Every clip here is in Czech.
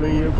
the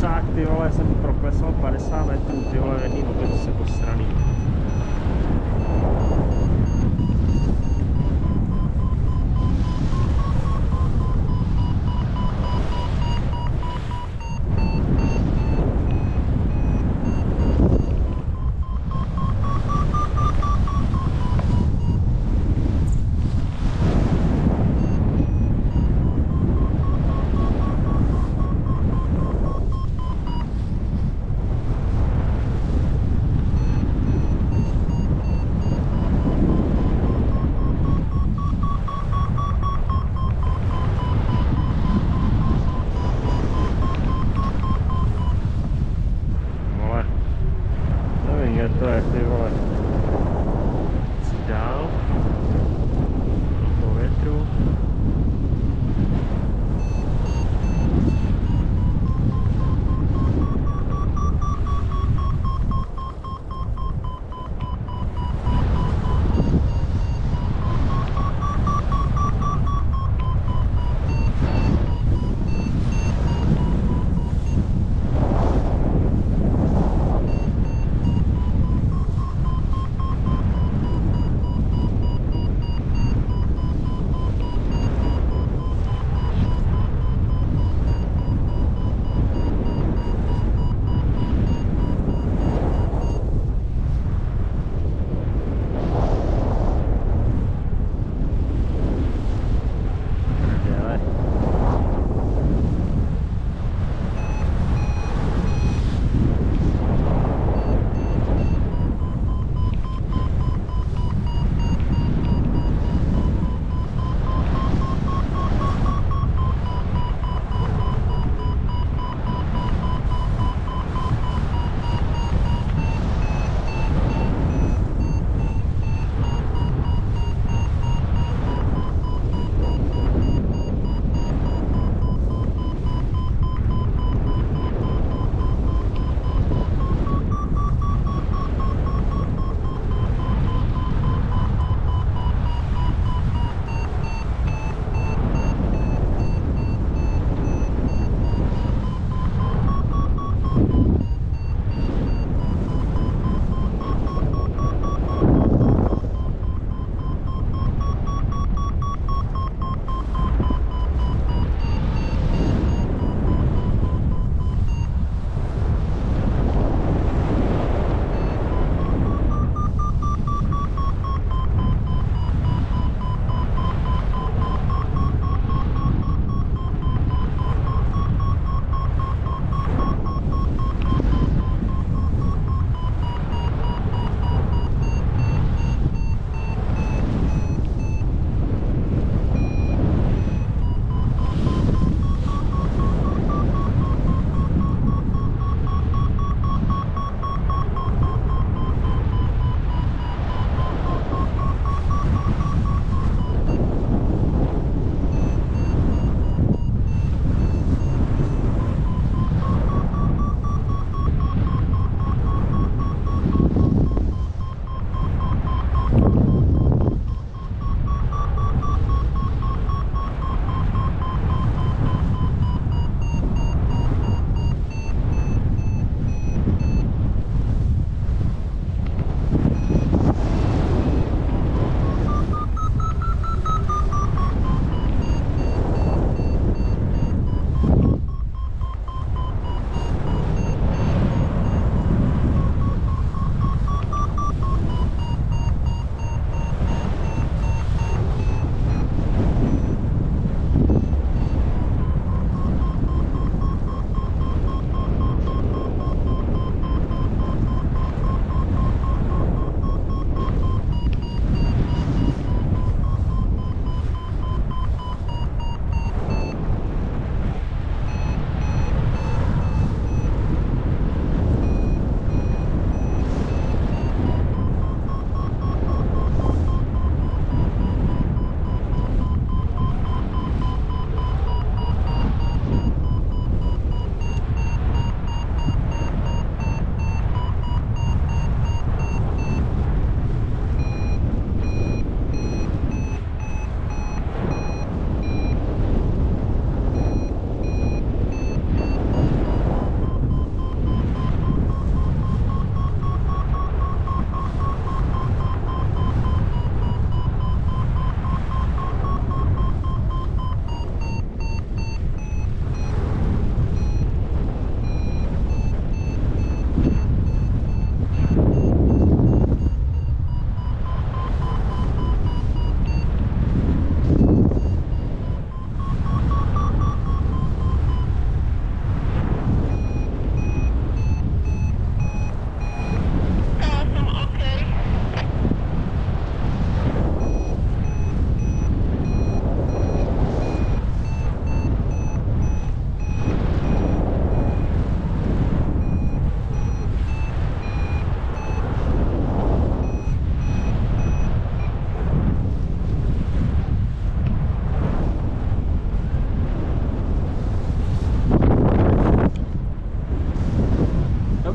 50, ty vole, jsem proklesal 50 metrů, ty vole, v jedný se posraný.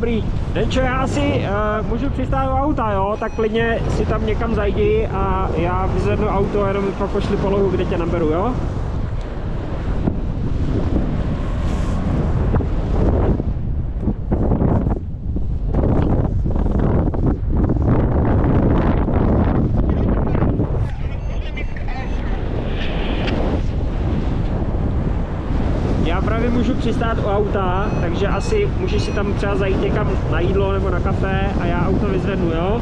Dobrý. Denčo, já asi uh, můžu přistát u auta, jo? Tak klidně si tam někam zajdi a já vyzvednu auto a jenom pak pošli polohu, kde tě naberu, jo? Já právě můžu přistát u auta, takže asi můžeš si tam třeba zajít někam na jídlo nebo na kafe a já auto vyzvednu, jo?